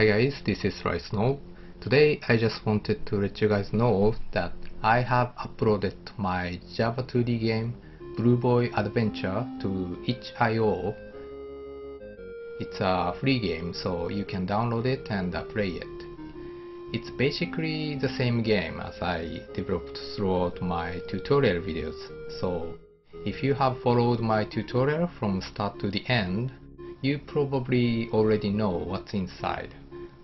Hi guys, this is RyiSnow. Today I just wanted to let you guys know that I have uploaded my Java 2D game Blue Boy Adventure to itch.io. It's a free game so you can download it and uh, play it. It's basically the same game as I developed throughout my tutorial videos. So if you have followed my tutorial from start to the end, you probably already know what's inside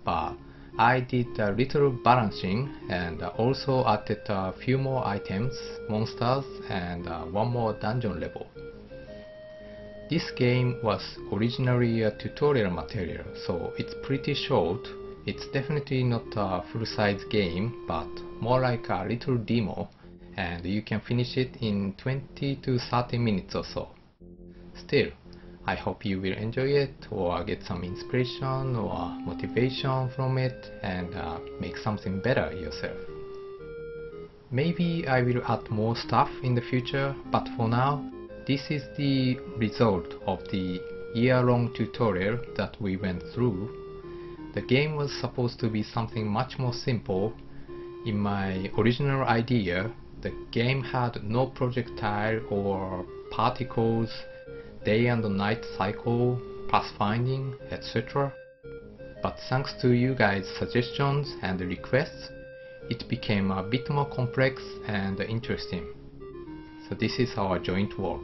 but I did a little balancing and also added a few more items, monsters and uh, one more dungeon level. This game was originally a tutorial material so it's pretty short. It's definitely not a full-size game but more like a little demo and you can finish it in 20 to 30 minutes or so. Still, I hope you will enjoy it or get some inspiration or motivation from it and uh, make something better yourself. Maybe I will add more stuff in the future, but for now, this is the result of the year-long tutorial that we went through. The game was supposed to be something much more simple. In my original idea, the game had no projectile or particles day and night cycle, pathfinding, etc. But thanks to you guys' suggestions and requests, it became a bit more complex and interesting. So this is our joint work.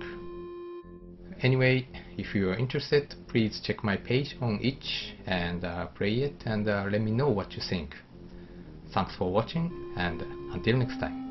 Anyway, if you are interested, please check my page on itch and uh, play it and uh, let me know what you think. Thanks for watching and until next time.